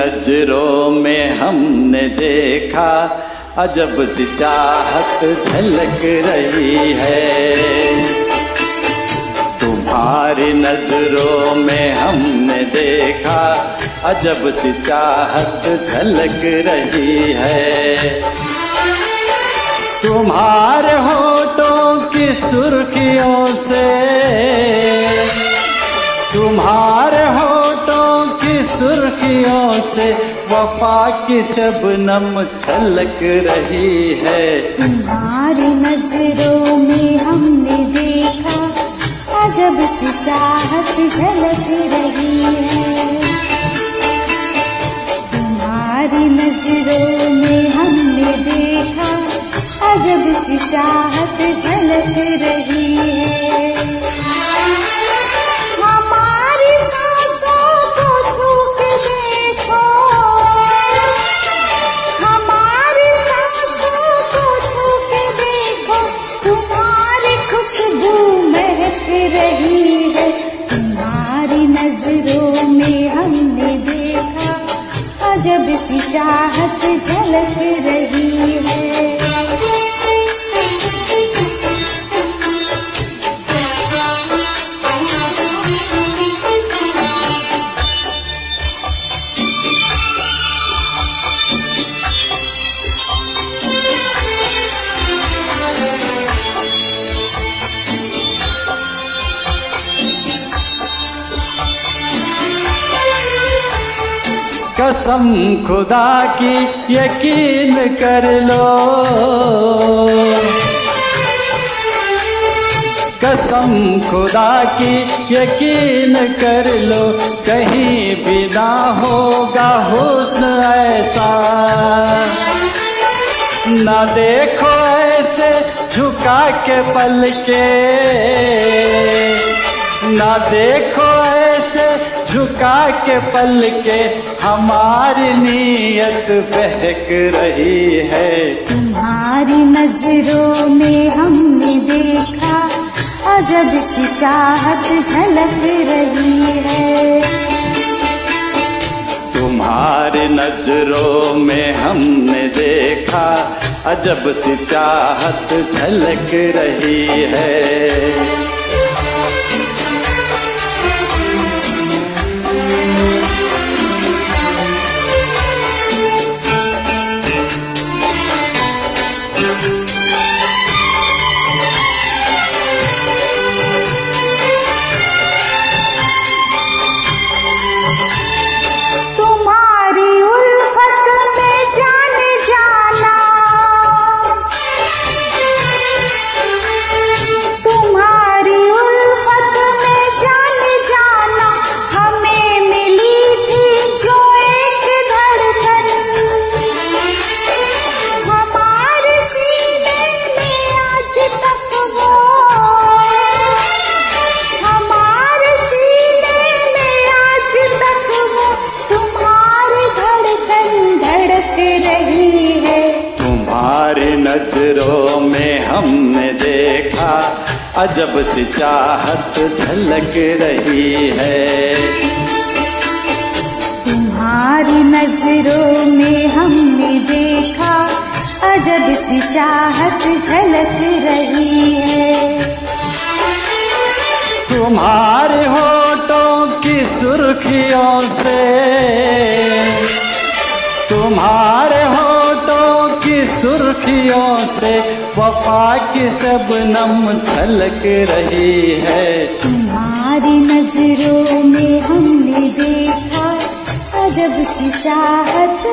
नज़रों में हमने देखा, अजब सी चाहत झलक रही है। तुम्हारी नज़रों में हमने देखा, अजब सी चाहत झलक रही है। तुम्हारे होठों की सुर्खियों से, तुम्हारे सुर्खियों से वफा की शबनम छलक रही है। तुम्हारी नज़रों में हमने देखा, अजब सी चाहत झलक रही है। तुम्हारी नज़रों में हमने देखा, अजब सी चाहत झलक रही है। कसम खुदा की यकीन कर लो। कसम खुदा की यकीन कर लो। कहीं भी ना होगा हुस्न ऐसा। ना देखो ऐसे झुका के पल के ना देखो ऐसे झुका के पल के हमारी नीयत बहक रही है। तुम्हारी नज़रों में हमने देखा अजब सी चाहत झलक रही है। तुम्हारी नज़रों में हमने देखा अजब सी चाहत झलक रही है। नज़रों में हमने देखा अजब सी चाहत झलक रही है। तुम्हारी नज़रों में हमने देखा अजब सी चाहत झलक रही है। तुम्हारे होठों की सुर्खियों से सुर्खियों से वफा की सबनम झलक रही है। तुम्हारी नज़रों में हमने देखा अजब सी चाहत